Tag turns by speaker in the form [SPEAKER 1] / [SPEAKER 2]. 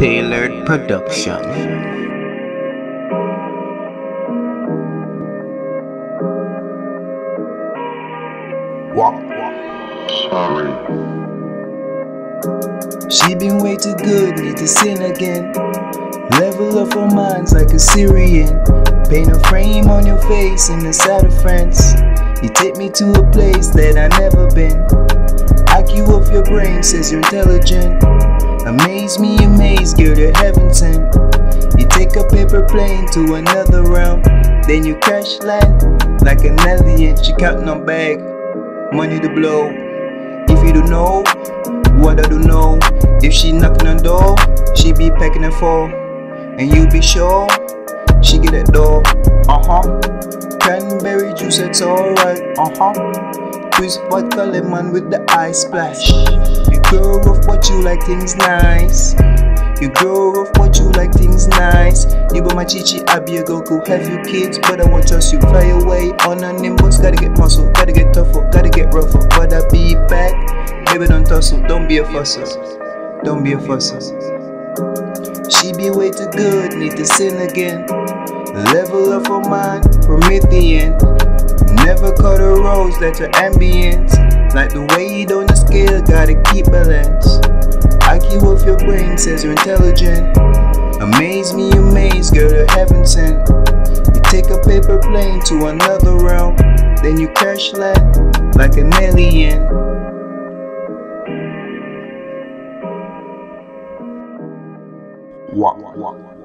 [SPEAKER 1] Taelord Production.
[SPEAKER 2] Sorry.
[SPEAKER 3] She been way too good, need to sin again. Level up her minds like a Syrian. Paint a frame on your face in the side of France. You take me to a place that I never been. IQ of your brain says you're intelligent. Amaze me, amaze, girl, you're heaven sent. You take a paper plane to another realm. Then you crash land like an alien. She counting on bag, money to blow. If you don't know, what I don't know. If she knocking on door, she be packing it for. And you be sure, she get that door. Uh huh. Cranberry juice, it's alright. Uh huh. Twist vodka lemon with the ice splash. You grow rough, but you like things nice. You grow rough, but you like things nice. You be my chichi, I be a Goku. Have you kids, but I won't trust you. Fly away on a nimbus, gotta get muscle, gotta get tougher, gotta get rougher. But I be back, baby, don't tussle, don't be a fusser, don't be a fusser. She be way too good, need to sin again. Level of her mind, Promethean. Cut let her ambience. Like the way weight on the scale, gotta keep balance. IQ of your brain says you're intelligent. Amaze me, amaze, girl, you're heaven sent. You take a paper plane to another realm, then you crash land like an alien.
[SPEAKER 2] Wah, wah, wah.